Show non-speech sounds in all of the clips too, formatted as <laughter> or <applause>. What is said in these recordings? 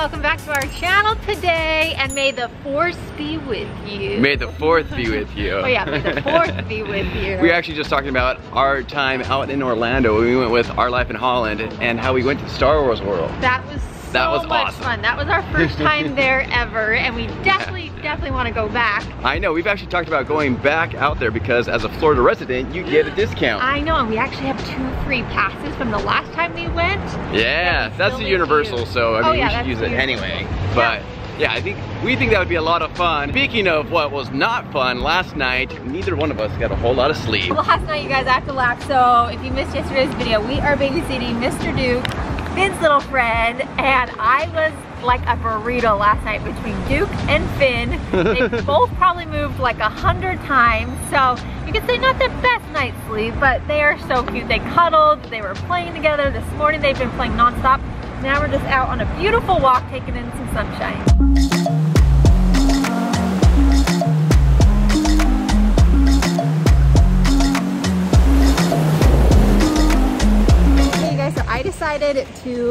welcome back to our channel today and may the force be with you. May the fourth be with you. oh yeah, may the <laughs> fourth be with you. We were actually just talking about our time out in Orlando. We went with Our Life in Holland and how we went to Star Wars World. That was so That was much awesome. fun. That was our first <laughs> time there ever and we definitely, definitely want to go back. I know, we've actually talked about going back out there because as a Florida resident, you get a discount. I know, and we actually have two free passes from the last time we went. yeah, we that's the universal, use. so I Oh, mean, yeah, we should use it universal. anyway. But yeah, I think we think that would be a lot of fun. Speaking of what was not fun, last night, neither one of us got a whole lot of sleep. Well, Last night, you guys, I have to laugh. So if you missed yesterday's video, we are babysitting Mr. Duke, Finn's little friend, and I was like a burrito last night between Duke and Finn. They <laughs> both probably moved like a hundred times. So you could say not the best night's sleep, but they are so cute. They cuddled, they were playing together. This morning they've been playing nonstop. Now we're just out on a beautiful walk taking in some sunshine.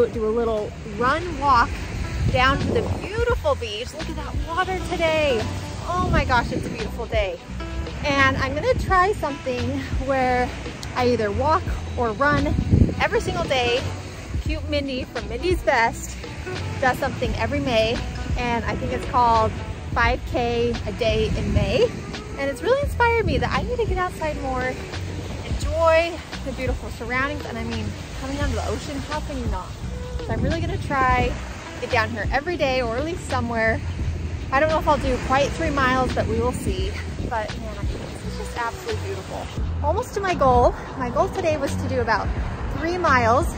Do a little run walk down to the beautiful beach. Look at that water today. Oh my gosh, it's a beautiful day. And I'm gonna try something where I either walk or run every single day. Cute Mindy from Mindy's Best does something every May, and I think it's called 5K a day in May. And it's really inspired me that I need to get outside more, enjoy the beautiful surroundings, and I mean, coming down to the ocean, how can you not? So I'm really gonna try get down here every day, or at least somewhere. I don't know if I'll do quite three miles, but we will see. But man, this is just absolutely beautiful. Almost to my goal. My goal today was to do about three miles.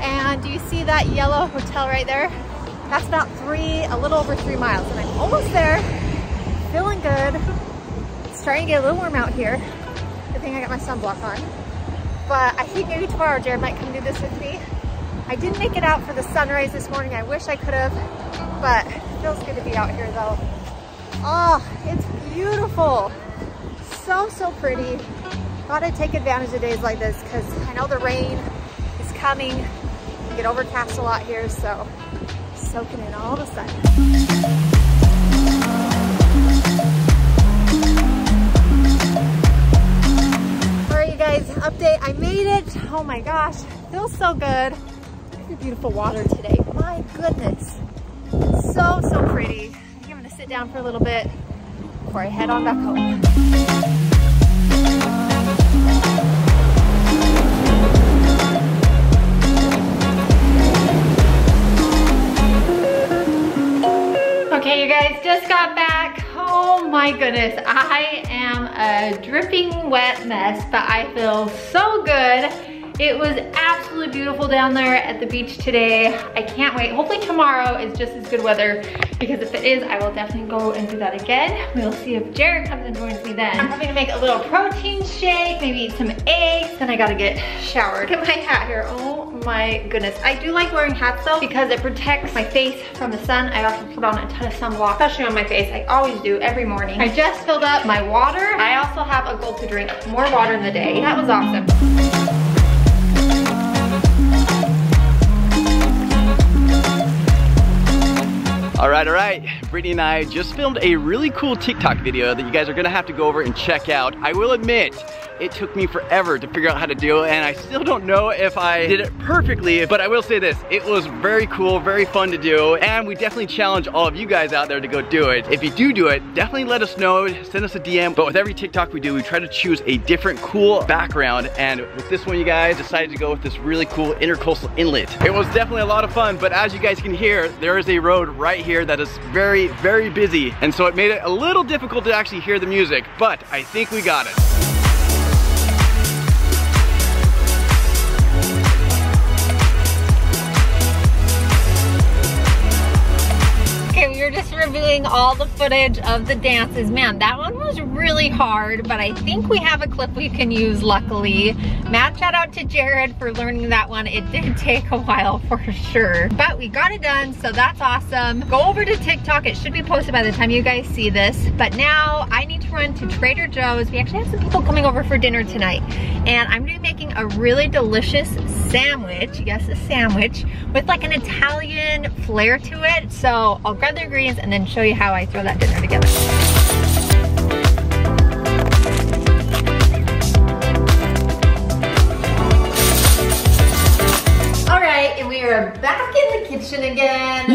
And do you see that yellow hotel right there? That's about three, a little over three miles. And I'm almost there, feeling good. It's starting to get a little warm out here. Good thing I got my sunblock on. But I think maybe tomorrow Jared might come do this with me. I didn't make it out for the sunrise this morning. I wish I could have, but it feels good to be out here though. Oh, it's beautiful. So, so pretty. Gotta take advantage of days like this because I know the rain is coming. We get overcast a lot here, so soaking in all the sun. Update. I made it. Oh my gosh, feels so good. Beautiful water today. My goodness. So, so pretty. I think I'm gonna sit down for a little bit before I head on back home. Okay, you guys just got back. Oh my goodness, I am a dripping wet mess, but I feel so good. It was absolutely beautiful down there at the beach today. I can't wait. Hopefully tomorrow is just as good weather because if it is, I will definitely go and do that again. We'll see if Jared comes and joins me then. I'm probably gonna make a little protein shake, maybe eat some eggs, then I gotta get showered. Look at my hat here. Oh my goodness. I do like wearing hats though because it protects my face from the sun. I also put on a ton of sunblock, especially on my face. I always do every morning. I just filled up my water. I also have a goal to drink more water in the day. That was awesome. All right, all right. Brittany and I just filmed a really cool TikTok video that you guys are gonna have to go over and check out. I will admit, it took me forever to figure out how to do it, and I still don't know if I did it perfectly, but I will say this, it was very cool, very fun to do, and we definitely challenge all of you guys out there to go do it. If you do do it, definitely let us know, send us a DM, but with every TikTok we do, we try to choose a different cool background, and with this one, you guys decided to go with this really cool intercoastal inlet. It was definitely a lot of fun, but as you guys can hear, there is a road right here that is very, very busy, and so it made it a little difficult to actually hear the music, but I think we got it. Reviewing all the footage of the dances. Man, that one was really hard, but I think we have a clip we can use, luckily. Mad shout out to Jared for learning that one. It did <laughs> take a while for sure, but we got it done, so that's awesome. Go over to TikTok. It should be posted by the time you guys see this, but now I need to run to Trader Joe's. We actually have some people coming over for dinner tonight. And I'm gonna be making a really delicious sandwich, yes, a sandwich, with like an Italian flair to it. So I'll grab the ingredients and then show you how I throw that dinner together. All right, and we are back in the kitchen again.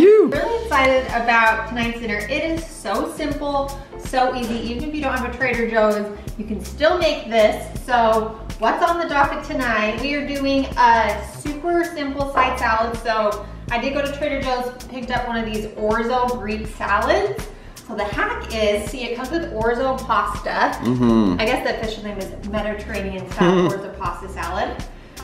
Excited about tonight's dinner. It is so simple, so easy. Even if you don't have a Trader Joe's, you can still make this. So what's on the docket tonight? We are doing a super simple side salad. So I did go to Trader Joe's, picked up one of these orzo Greek salads. So the hack is, see it comes with orzo pasta. Mm-hmm. I guess the official name is Mediterranean style <laughs> orzo pasta salad.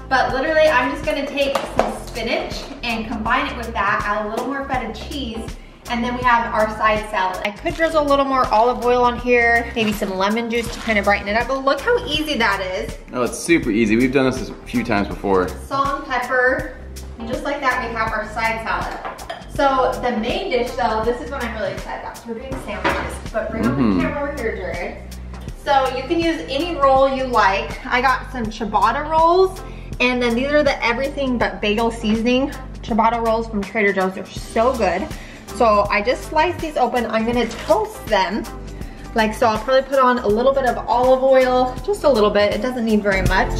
But literally, I'm just gonna take some spinach and combine it with that, add a little more feta cheese, and then we have our side salad. I could drizzle a little more olive oil on here, maybe some lemon juice to kind of brighten it up, but look how easy that is. Oh, it's super easy. We've done this a few times before. Salt and pepper, and just like that, we have our side salad. So the main dish though, this is what I'm really excited about. So we're doing sandwiches, but bring up Mhm. the camera over here, Jared. So you can use any roll you like. I got some ciabatta rolls, and then these are the everything but bagel seasoning ciabatta rolls from Trader Joe's. They're so good. So I just sliced these open. I'm gonna toast them. Like so, I'll probably put on a little bit of olive oil, just a little bit. It doesn't need very much.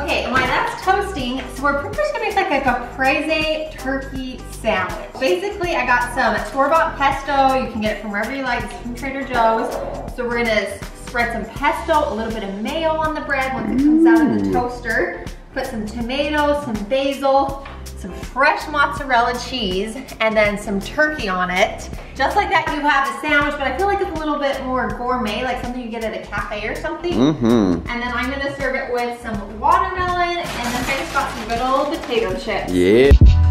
Okay, while that's toasting, so we're just gonna make like a caprese turkey sandwich. Basically, I got some store-bought pesto. You can get it from wherever you like, it's from Trader Joe's. So we're gonna spread some pesto, a little bit of mayo on the bread once it comes out of the toaster. Put some tomatoes, some basil, some fresh mozzarella cheese, and then some turkey on it. Just like that, you have a sandwich, but I feel like it's a little bit more gourmet, like something you get at a cafe or something. Mm-hmm. And then I'm gonna serve it with some watermelon, and then I just got some good old potato chips. Yeah.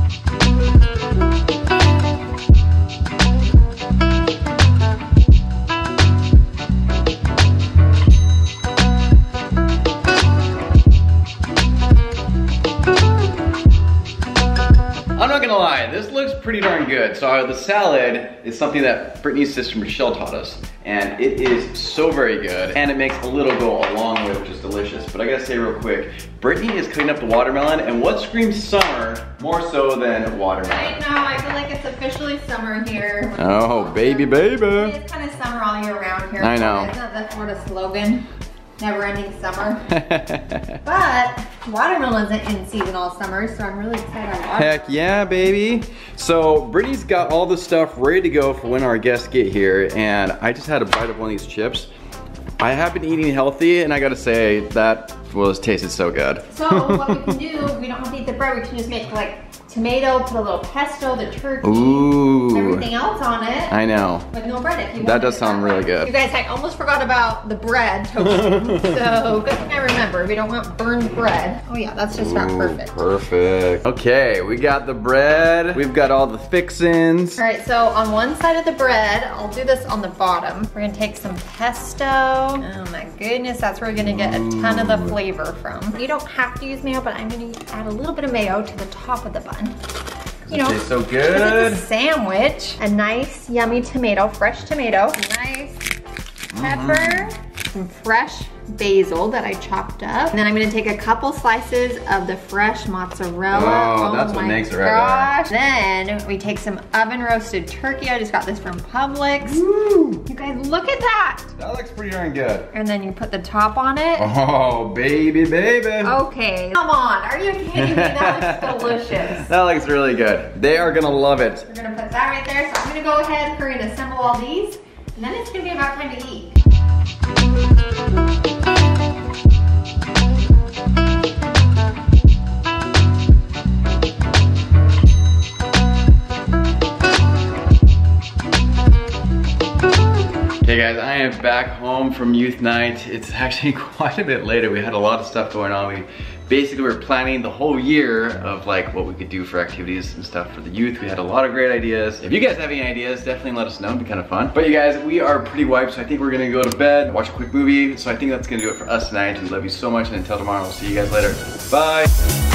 Lie, this looks pretty darn good. So the salad is something that Brittany's sister Michelle taught us, and it is so very good. And it makes a little go a long way, which is delicious. But I gotta say real quick, Brittany is cutting up the watermelon, and what screams summer more so than Right watermelon? now, I feel like it's officially summer here. Oh, baby, baby. It's kind of summer all year round here. I know. Isn't that the Florida slogan? Never ending summer. <laughs> But watermelon isn't in season all summer, so I'm really excited. Heck yeah, baby. So Brittany's got all the stuff ready to go for when our guests get here, and I just had a bite of one of these chips. I have been eating healthy, and I gotta say, that was tasted so good. So what we can do, we don't have to eat the bread, we can just make like tomato, put a little pesto, the turkey, Ooh. everything else on it. I know. With no bread if you That does sound really good. You guys, I almost forgot about the bread toasting. <laughs> so good thing I remember. We don't want burned bread. Oh yeah, that's just about Ooh, perfect. Perfect. Okay, we got the bread. We've got all the fixins. All right, so on one side of the bread, I'll do this on the bottom. We're gonna take some pesto. Oh my goodness, that's where we're gonna get a ton of the flavor from. You don't have to use mayo, but I'm gonna add a little bit of mayo to the top of the bun. You know, tastes so good. It's sandwich. A nice, yummy tomato, fresh tomato. Nice mm-hmm. pepper, some fresh basil that I chopped up. And then I'm gonna take a couple slices of the fresh mozzarella. Oh, oh that's what makes it right gosh. Then we take some oven roasted turkey. I just got this from Publix. You guys, look at that. That looks pretty darn good. And then you put the top on it. Oh, baby, baby. Okay, come on, are you kidding me? That looks <laughs> delicious. That looks really good. They are gonna love it. We're gonna put that right there. So I'm gonna go ahead, gonna assemble all these, and then it's gonna be about time to eat. Hey guys, I am back home from youth night. It's <laughs> actually quite a bit later. We had a lot of stuff going on. We basically we were planning the whole year of like what we could do for activities and stuff for the youth. We had a lot of great ideas. If you guys have any ideas, definitely let us know. It'd be kind of fun. But you guys, we are pretty wiped, so I think we're gonna go to bed, watch a quick movie. So I think that's gonna do it for us tonight. We love you so much, and until tomorrow, we'll see you guys later. Bye.